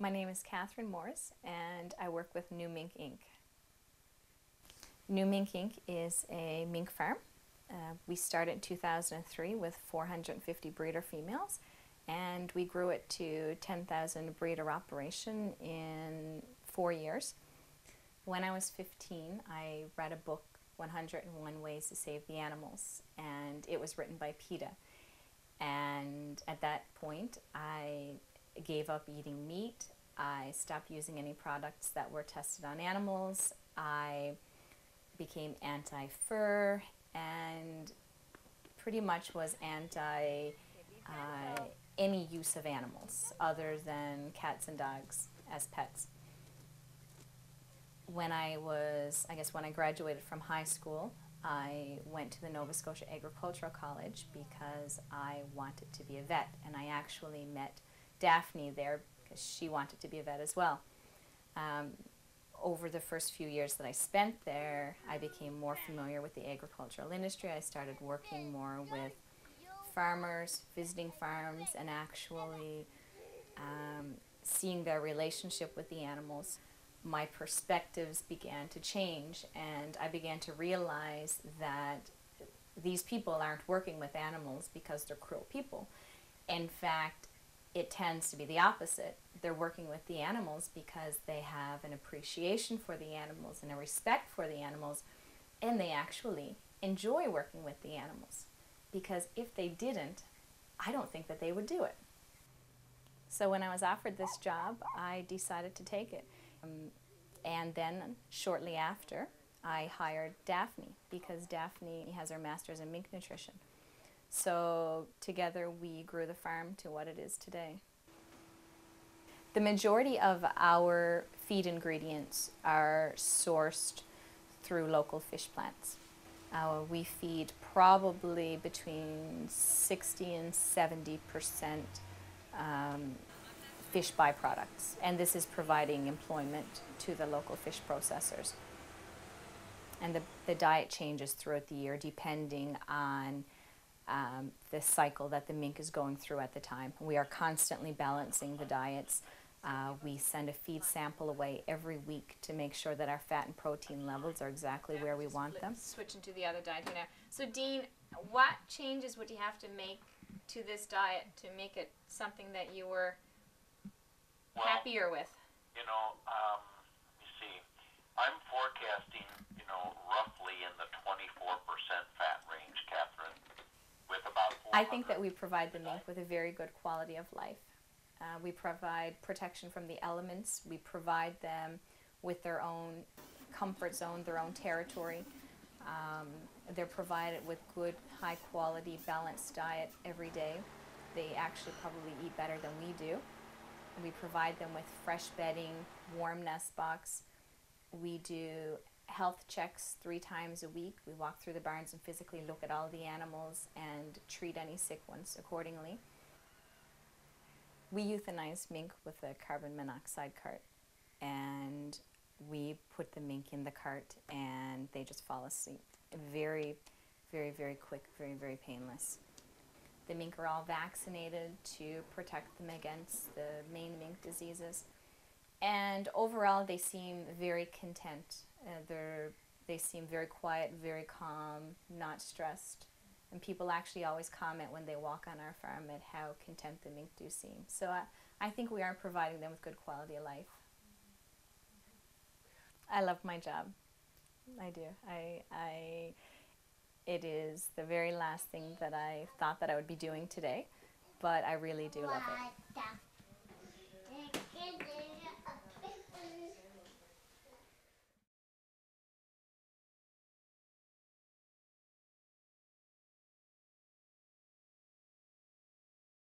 My name is Catherine Moores and I work with New Mink Inc. New Mink Inc. is a mink farm. Uh, we started in 2003 with 450 breeder females and we grew it to 10,000 breeder operation in four years. When I was 15, I read a book, 101 Ways to Save the Animals, and it was written by PETA. And at that point, I gave up eating meat. I stopped using any products that were tested on animals. I became anti-fur and pretty much was anti uh, any use of animals other than cats and dogs as pets. When I was, I guess when I graduated from high school, I went to the Nova Scotia Agricultural College because I wanted to be a vet and I actually met Daphne there because she wanted to be a vet as well. Um, over the first few years that I spent there, I became more familiar with the agricultural industry. I started working more with farmers, visiting farms, and actually um, seeing their relationship with the animals. My perspectives began to change, and I began to realize that these people aren't working with animals because they're cruel people. In fact, it tends to be the opposite. They're working with the animals because they have an appreciation for the animals and a respect for the animals, and they actually enjoy working with the animals. Because if they didn't, I don't think that they would do it. So when I was offered this job, I decided to take it. Um, and then shortly after, I hired Daphne because Daphne has her master's in mink nutrition. So together we grew the farm to what it is today. The majority of our feed ingredients are sourced through local fish plants. Uh, we feed probably between 60 and 70 percent um, fish byproducts, and this is providing employment to the local fish processors. And the, the diet changes throughout the year depending on um, the cycle that the mink is going through at the time. We are constantly balancing the diets. Uh, we send a feed sample away every week to make sure that our fat and protein levels are exactly where we want them. Switching to the other diet here now. So, Dean, what changes would you have to make to this diet to make it something that you were Well, happier with? You know, um, you see, I'm forecasting, you know, roughly in the 24% fat range, Catherine, with about I think that we provide the mink with a very good quality of life. Uh, we provide protection from the elements. We provide them with their own comfort zone, their own territory. Um, they're provided with good, high quality, balanced diet every day. They actually probably eat better than we do. We provide them with fresh bedding, warm nest box. We do health checks three times a week. We walk through the barns and physically look at all the animals and treat any sick ones accordingly. We euthanize mink with a carbon monoxide cart and we put the mink in the cart and they just fall asleep. Very, very, very quick, very, very painless. The mink are all vaccinated to protect them against the main mink diseases. And overall, they seem very content. Uh, they're, they seem very quiet, very calm, not stressed. And people actually always comment when they walk on our farm at how content the mink do seem. So I, I think we are providing them with good quality of life. I love my job. I do. I, I, it is the very last thing that I thought that I would be doing today, but I really do love it.